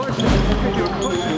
Push, push, push.